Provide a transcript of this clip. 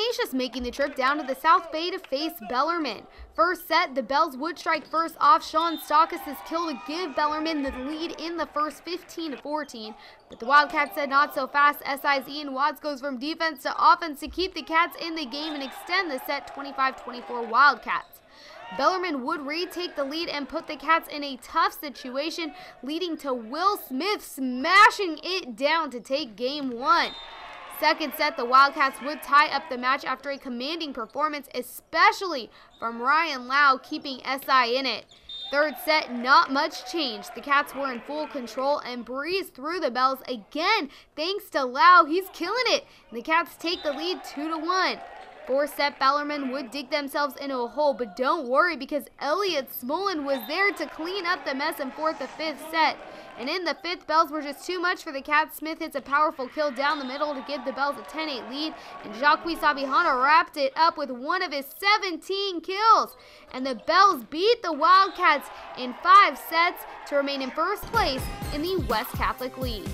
Ignatius making the trip down to the South Bay to face Bellarmine. First set, the Bells would strike first off Sean Staskus' kill to give Bellarmine the lead in the first 15 to 14. But the Wildcats said not so fast. SI's Ian Watts goes from defense to offense to keep the Cats in the game and extend the set 25-24 Wildcats. Bellarmine would retake the lead and put the Cats in a tough situation, leading to Will Smith smashing it down to take game one. Second set, the Wildcats would tie up the match after a commanding performance, especially from Ryan Lau keeping SI in it. Third set, not much change. The Cats were in full control and breezed through the Bells again thanks to Lau. He's killing it. The Cats take the lead 2 to 1. Fourth set, Bellarmine would dig themselves into a hole, but don't worry because Elliot Smullen was there to clean up the mess and fourth the fifth set. And in the fifth, Bells were just too much for the Cats. Smith hits a powerful kill down the middle to give the Bells a 10-8 lead. And Jacques Abi-Hanna wrapped it up with one of his 17 kills. And the Bells beat the Wildcats in five sets to remain in first place in the West Catholic League.